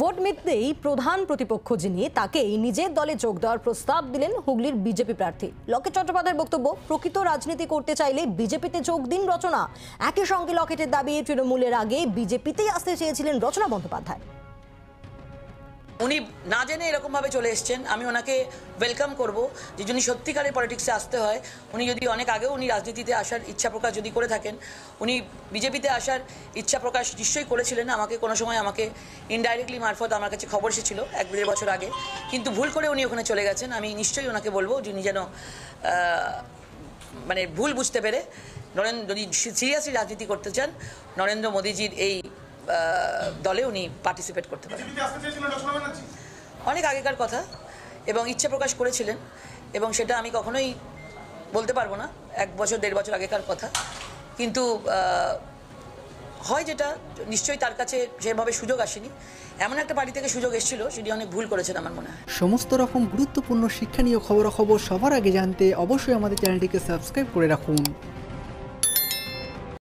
Vote মিটতেই প্রধান প্রতিপক্ষ যিনি, তাকেই নিজের দলে যোগ দেওয়ার প্রস্তাব দিলেন হুগলির বিজেপি প্রার্থী। লকেট চট্টোপাধ্যায়ের বক্তব্য, প্রকৃত রাজনীতি করতে চাইলে বিজেপিতে যোগ দিন রচনা। একই সঙ্গে লকেটের দাবি, তৃণমূলের আগে বিজেপিতেই আসতে চেয়েছিলেন রচনা বন্দ্যোপাধ্যায়। উনি না জেনে এরকমভাবে চলে এসছেন, আমি ওনাকে ওয়েলকাম করব। যে যিনি সত্যিকারের পলিটিক্সে আসতে হয়, উনি যদি অনেক আগেও উনি রাজনীতিতে আসার ইচ্ছা প্রকাশ যদি করে থাকেন, উনি বিজেপিতে আসার ইচ্ছা প্রকাশ নিশ্চয়ই করেছিলেন। আমাকে কোনো সময় আমাকে ইনডাইরেক্টলি মারফত আমার কাছে খবর এসেছিল এক দেড় বছর আগে। কিন্তু ভুল করে উনি ওখানে চলে গেছেন। আমি নিশ্চয়ই ওনাকে বলব যিনি যেন মানে ভুল বুঝতে পেরে নরেন্দ্র যদি সিরিয়াসলি রাজনীতি করতে চান, নরেন্দ্র মোদীজির এই দলে উনি পার্টিসিপেট করতে পারেন। অনেক আগেকার কথা এবং ইচ্ছে প্রকাশ করেছিলেন এবং সেটা আমি কখনোই বলতে পারব না এক বছর দেড় বছর আগেকার কথা। কিন্তু হয় যেটা নিশ্চয়ই তার কাছে সেভাবে সুযোগ আসেনি। এমন একটা বাড়ি থেকে সুযোগ এসেছিল সেটি অনেক ভুল করেছেন আমার মনে হয়। সমস্ত রকম গুরুত্বপূর্ণ শিক্ষণীয় খবরাখবর সবার আগে জানতে অবশ্যই আমাদের চ্যানেলটিকে সাবস্ক্রাইব করে রাখুন।